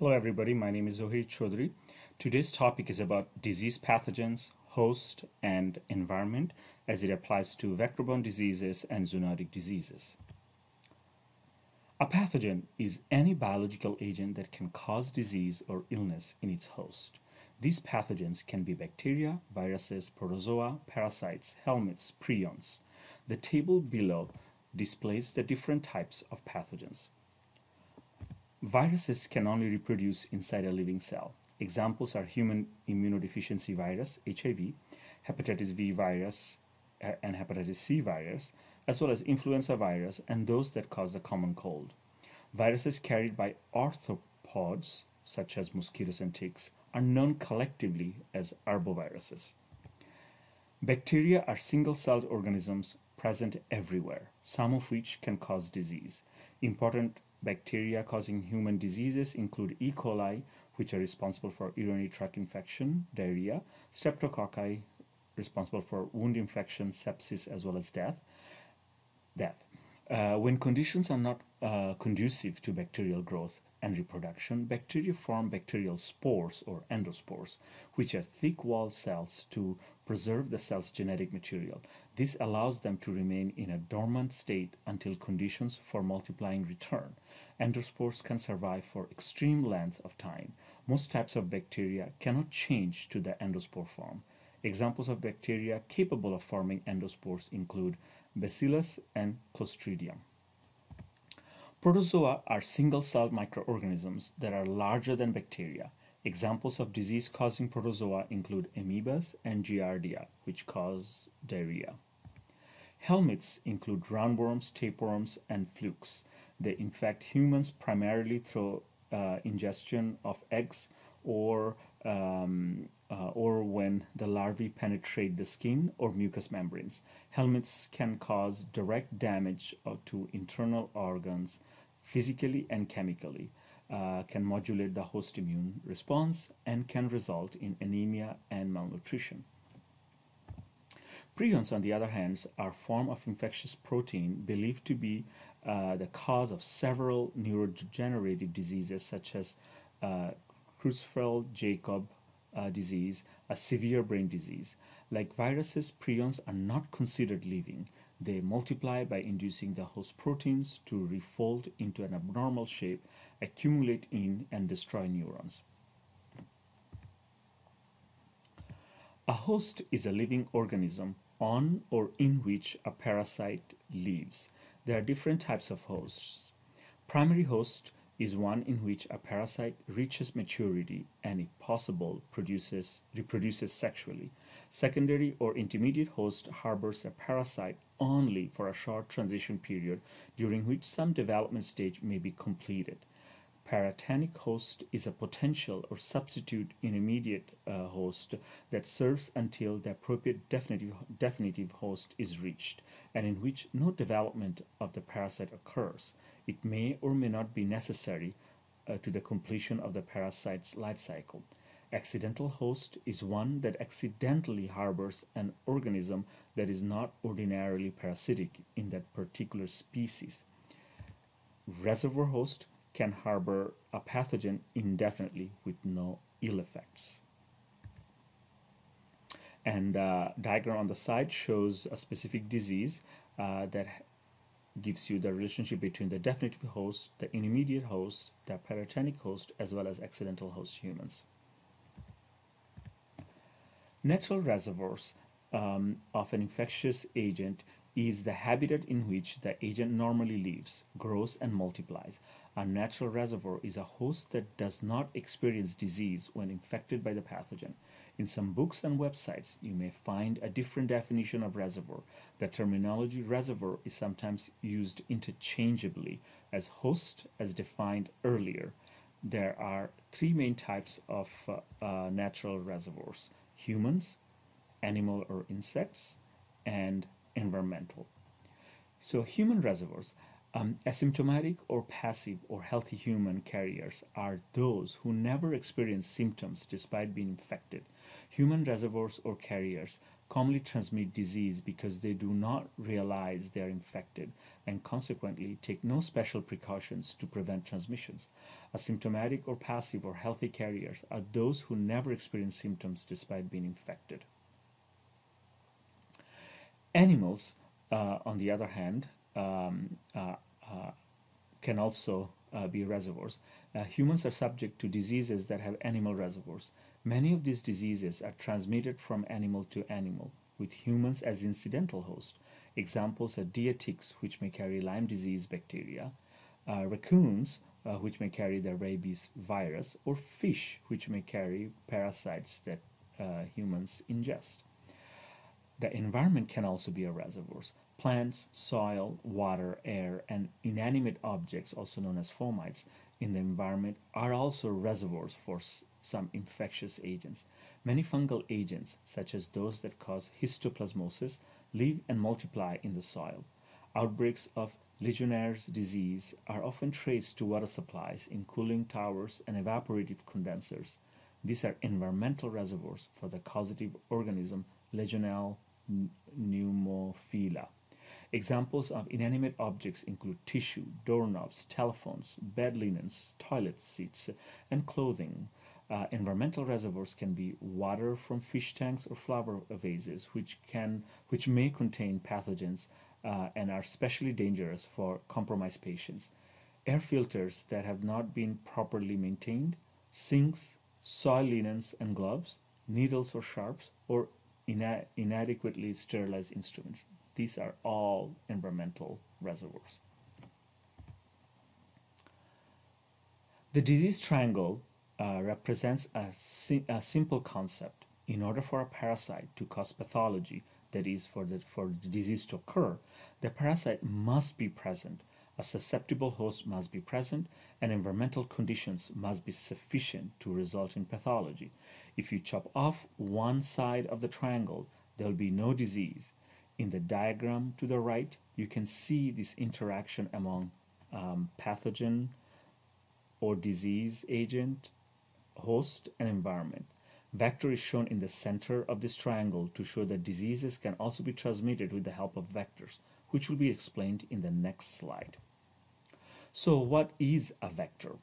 Hello everybody, my name is Zohir Chowdhury. Today's topic is about disease pathogens, host, and environment as it applies to vector-borne diseases and zoonotic diseases. A pathogen is any biological agent that can cause disease or illness in its host. These pathogens can be bacteria, viruses, protozoa, parasites, helminths, prions. The table below displays the different types of pathogens. Viruses can only reproduce inside a living cell. Examples are human immunodeficiency virus, HIV, hepatitis B virus, and hepatitis C virus, as well as influenza virus and those that cause the common cold. Viruses carried by arthropods, such as mosquitoes and ticks, are known collectively as arboviruses. Bacteria are single-celled organisms present everywhere, some of which can cause disease. Important Bacteria causing human diseases include E. coli, which are responsible for urinary tract infection, diarrhea, streptococci, responsible for wound infection, sepsis, as well as death. Death. Uh, when conditions are not uh, conducive to bacterial growth and reproduction, bacteria form bacterial spores or endospores, which are thick-walled cells to preserve the cell's genetic material. This allows them to remain in a dormant state until conditions for multiplying return. Endospores can survive for extreme lengths of time. Most types of bacteria cannot change to the endospore form. Examples of bacteria capable of forming endospores include Bacillus and Clostridium. Protozoa are single-celled microorganisms that are larger than bacteria. Examples of disease-causing protozoa include amoebas and giardia, which cause diarrhea. Helminths include roundworms, tapeworms, and flukes. They infect humans primarily through uh, ingestion of eggs or um, uh, or when the larvae penetrate the skin or mucous membranes. Helminths can cause direct damage to internal organs physically and chemically uh, can modulate the host immune response and can result in anemia and malnutrition. Prions, on the other hand, are a form of infectious protein believed to be uh, the cause of several neurodegenerative diseases such as uh, Creutzfeldt-Jakob uh, disease, a severe brain disease. Like viruses, prions are not considered living. They multiply by inducing the host proteins to refold into an abnormal shape, accumulate in, and destroy neurons. A host is a living organism on or in which a parasite lives. There are different types of hosts. Primary host is one in which a parasite reaches maturity and if possible produces reproduces sexually. Secondary or intermediate host harbors a parasite only for a short transition period during which some development stage may be completed. Paratenic host is a potential or substitute intermediate uh, host that serves until the appropriate definitive, definitive host is reached and in which no development of the parasite occurs. It may or may not be necessary uh, to the completion of the parasite's life cycle. Accidental host is one that accidentally harbors an organism that is not ordinarily parasitic in that particular species. Reservoir host can harbor a pathogen indefinitely with no ill effects. And uh, diagram on the side shows a specific disease uh, that gives you the relationship between the definitive host, the intermediate host, the paratenic host, as well as accidental host humans. Natural reservoirs um, of an infectious agent is the habitat in which the agent normally lives, grows, and multiplies. A natural reservoir is a host that does not experience disease when infected by the pathogen. In some books and websites, you may find a different definition of reservoir. The terminology reservoir is sometimes used interchangeably as host as defined earlier. There are three main types of uh, uh, natural reservoirs humans, animal or insects, and environmental. So human reservoirs, um, asymptomatic or passive or healthy human carriers are those who never experience symptoms despite being infected. Human reservoirs or carriers commonly transmit disease because they do not realize they are infected and consequently take no special precautions to prevent transmissions. Asymptomatic or passive or healthy carriers are those who never experience symptoms despite being infected. Animals, uh, on the other hand, um, uh, uh, can also uh, be reservoirs. Humans are subject to diseases that have animal reservoirs. Many of these diseases are transmitted from animal to animal, with humans as incidental host. Examples are deer ticks, which may carry Lyme disease bacteria, uh, raccoons, uh, which may carry the rabies virus, or fish, which may carry parasites that uh, humans ingest. The environment can also be a reservoir. Plants, soil, water, air, and inanimate objects, also known as fomites, in the environment are also reservoirs for some infectious agents. Many fungal agents, such as those that cause histoplasmosis, live and multiply in the soil. Outbreaks of Legionnaire's disease are often traced to water supplies in cooling towers and evaporative condensers. These are environmental reservoirs for the causative organism Legionella pneumophila. Examples of inanimate objects include tissue, doorknobs, telephones, bed linens, toilet seats, and clothing. Uh, environmental reservoirs can be water from fish tanks or flower vases, which can which may contain pathogens uh, and are especially dangerous for compromised patients. Air filters that have not been properly maintained, sinks, soil linens and gloves, needles or sharps, or ina inadequately sterilized instruments. These are all environmental reservoirs. The disease triangle uh, represents a, si a, simple concept. In order for a parasite to cause pathology, that is, for the, for the disease to occur, the parasite must be present, a susceptible host must be present, and environmental conditions must be sufficient to result in pathology. If you chop off one side of the triangle, there will be no disease. In the diagram to the right, you can see this interaction among um, pathogen or disease agent, host, and environment. Vector is shown in the center of this triangle to show that diseases can also be transmitted with the help of vectors, which will be explained in the next slide. So what is a vector?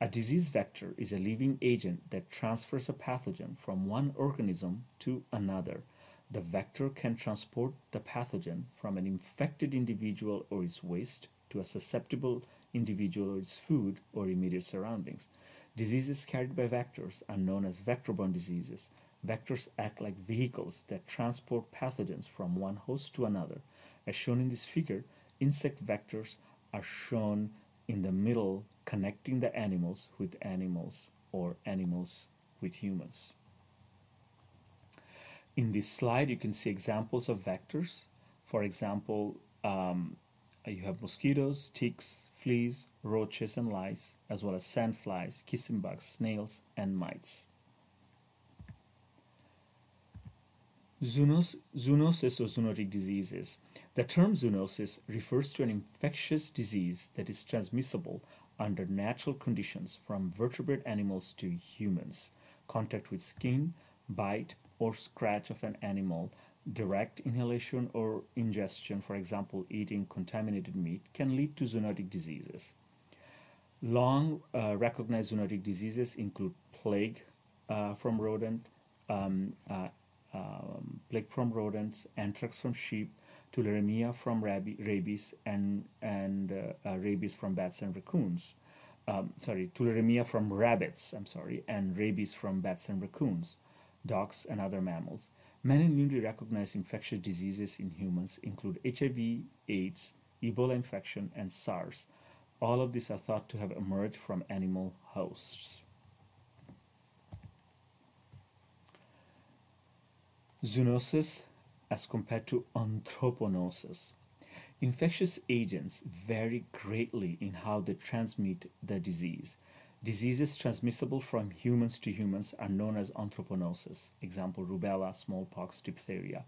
A disease vector is a living agent that transfers a pathogen from one organism to another the vector can transport the pathogen from an infected individual or its waste to a susceptible individual or its food or immediate surroundings. Diseases carried by vectors are known as vector-borne diseases. Vectors act like vehicles that transport pathogens from one host to another. As shown in this figure, insect vectors are shown in the middle connecting the animals with animals or animals with humans. In this slide, you can see examples of vectors. For example, um, you have mosquitoes, ticks, fleas, roaches, and lice, as well as sandflies, kissing bugs, snails, and mites. Zoonos zoonosis or zoonotic diseases. The term zoonosis refers to an infectious disease that is transmissible under natural conditions from vertebrate animals to humans. Contact with skin, bite, or scratch of an animal, direct inhalation or ingestion, for example, eating contaminated meat, can lead to zoonotic diseases. Long uh, recognized zoonotic diseases include plague uh, from rodent, um, uh, um, plague from rodents, anthrax from sheep, tularemia from rabies, and, and uh, uh, rabies from bats and raccoons. Um, sorry, tularemia from rabbits, I'm sorry, and rabies from bats and raccoons dogs, and other mammals. Many newly recognized infectious diseases in humans include HIV, AIDS, Ebola infection, and SARS. All of these are thought to have emerged from animal hosts. Zoonosis as compared to anthroponosis. Infectious agents vary greatly in how they transmit the disease. Diseases transmissible from humans to humans are known as anthroponosis, example rubella, smallpox, diphtheria.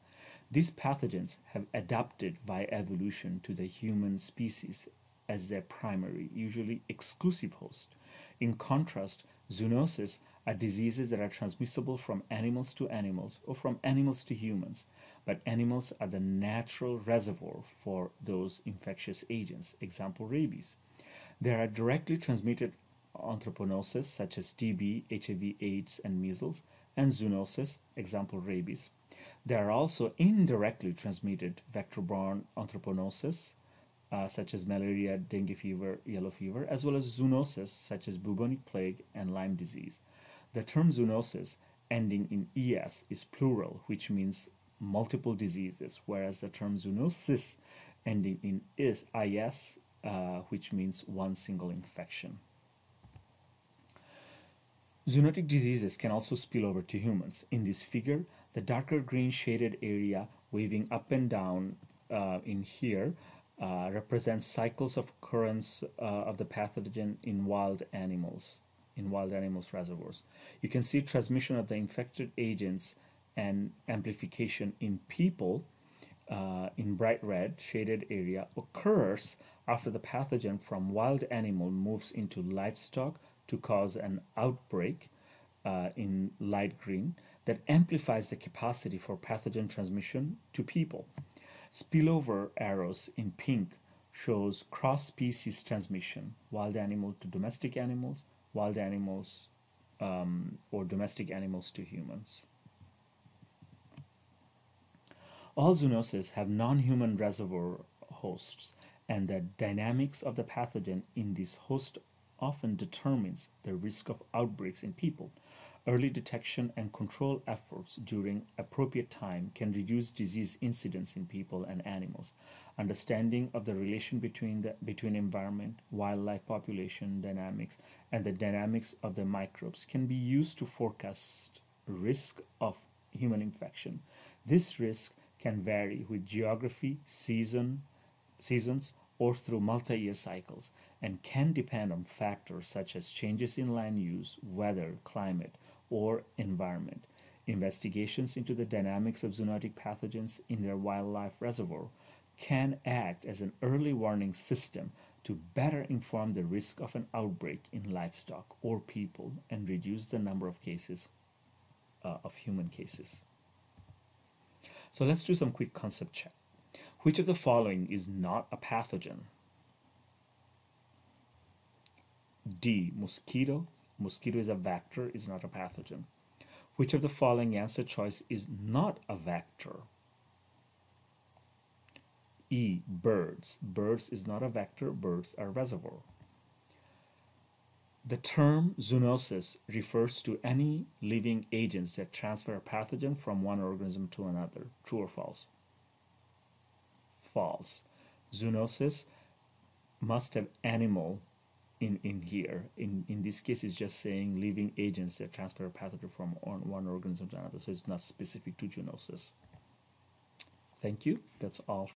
These pathogens have adapted via evolution to the human species as their primary, usually exclusive host. In contrast, Zoonoses are diseases that are transmissible from animals to animals or from animals to humans, but animals are the natural reservoir for those infectious agents. Example rabies. There are directly transmitted anthroposes such as TB, HIV, AIDS, and measles, and zoonoses, example rabies. There are also indirectly transmitted vector-borne anthroposes uh, such as malaria, dengue fever, yellow fever, as well as zoonoses such as bubonic plague and Lyme disease. The term zoonosis ending in es is plural, which means multiple diseases, whereas the term zoonosis ending in is is, uh, which means one single infection. Zoonotic diseases can also spill over to humans. In this figure, the darker green shaded area waving up and down uh, in here uh, represents cycles of occurrence uh, of the pathogen in wild animals, in wild animals reservoirs. You can see transmission of the infected agents and amplification in people uh, in bright red shaded area occurs after the pathogen from wild animal moves into livestock to cause an outbreak uh, in light green that amplifies the capacity for pathogen transmission to people. Spillover arrows in pink shows cross-species transmission, wild animal to domestic animals, wild animals um, or domestic animals to humans. All zoonoses have non-human reservoir hosts and the dynamics of the pathogen in this host often determines the risk of outbreaks in people. Early detection and control efforts during appropriate time can reduce disease incidence in people and animals. Understanding of the relation between the between environment, wildlife population dynamics, and the dynamics of the microbes can be used to forecast risk of human infection. This risk can vary with geography, season, seasons, or through multi-year cycles and can depend on factors such as changes in land use, weather, climate, or environment. Investigations into the dynamics of zoonotic pathogens in their wildlife reservoir can act as an early warning system to better inform the risk of an outbreak in livestock or people and reduce the number of cases uh, of human cases. So let's do some quick concept check. Which of the following is not a pathogen? D. Mosquito. Mosquito is a vector, is not a pathogen. Which of the following answer choice is not a vector? E. Birds. Birds is not a vector, birds are reservoir. The term zoonosis refers to any living agents that transfer a pathogen from one organism to another. True or false? False. Zoonosis must have animal in, in here. In, in this case, it's just saying living agents that transfer a pathogen from one organism to another. So it's not specific to zoonosis. Thank you. That's all.